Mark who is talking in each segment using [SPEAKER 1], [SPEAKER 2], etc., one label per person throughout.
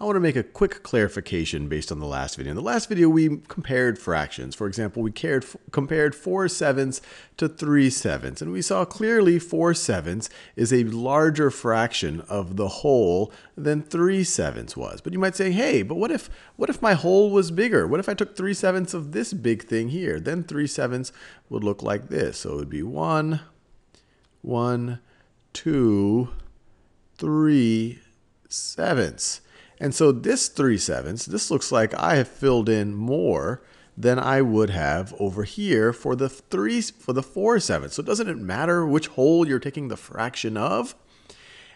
[SPEAKER 1] I want to make a quick clarification based on the last video. In the last video, we compared fractions. For example, we cared, compared 4 sevenths to 3 sevenths, and we saw clearly 4 sevenths is a larger fraction of the whole than 3 sevenths was. But you might say, hey, but what if, what if my whole was bigger? What if I took 3 sevenths of this big thing here? Then 3 sevenths would look like this. So it would be 1, 1, 2, 3 sevenths. And so this 3 sevenths, this looks like I have filled in more than I would have over here for the 3 for the 4 sevenths. So doesn't it matter which whole you're taking the fraction of?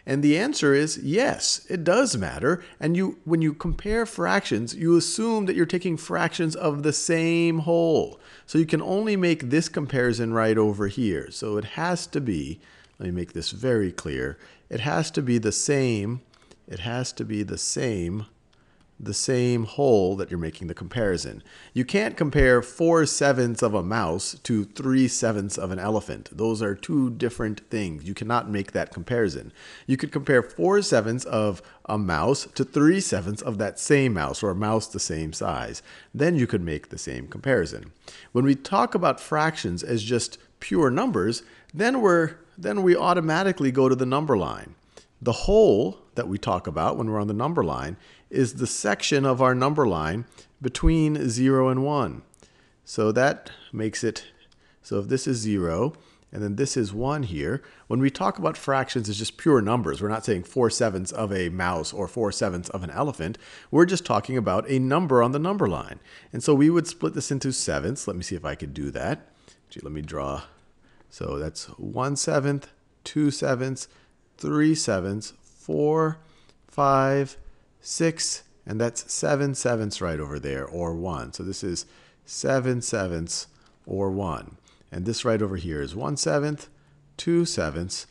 [SPEAKER 1] And the answer is yes, it does matter. And you when you compare fractions, you assume that you're taking fractions of the same whole. So you can only make this comparison right over here. So it has to be, let me make this very clear, it has to be the same it has to be the same the same whole that you're making the comparison. You can't compare 4 sevenths of a mouse to 3 sevenths of an elephant. Those are two different things. You cannot make that comparison. You could compare 4 sevenths of a mouse to 3 sevenths of that same mouse or a mouse the same size. Then you could make the same comparison. When we talk about fractions as just pure numbers, then we're then we automatically go to the number line. The whole that we talk about when we're on the number line is the section of our number line between 0 and 1. So that makes it, so if this is 0, and then this is 1 here, when we talk about fractions as just pure numbers, we're not saying 4 sevenths of a mouse or 4 sevenths of an elephant, we're just talking about a number on the number line. And so we would split this into sevenths. Let me see if I could do that. Gee, let me draw. So that's 1 seventh, 2 sevenths, three sevenths, four, five, six, and that's seven sevenths right over there, or one. So this is seven sevenths, or one. And this right over here is one seventh, two sevenths,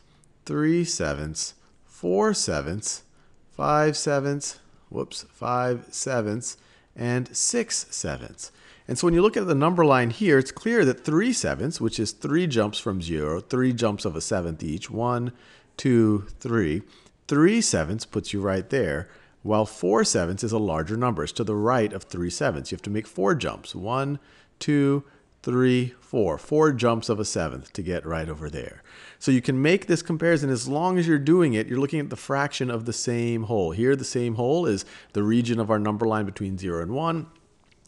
[SPEAKER 1] three sevenths, four sevenths, five sevenths, whoops, five sevenths, and six sevenths. And so when you look at the number line here, it's clear that 3 sevenths, which is 3 jumps from 0, 3 jumps of a seventh each, 1, two, three. Three sevenths puts you right there, while four sevenths is a larger number. It's to the right of three sevenths. You have to make four jumps. One, two, three, four. Four jumps of a seventh to get right over there. So you can make this comparison as long as you're doing it, you're looking at the fraction of the same whole. Here, the same whole is the region of our number line between 0 and 1.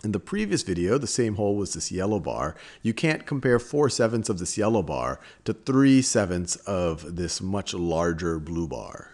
[SPEAKER 1] In the previous video, the same whole was this yellow bar. You can't compare 4 sevenths of this yellow bar to 3 sevenths of this much larger blue bar.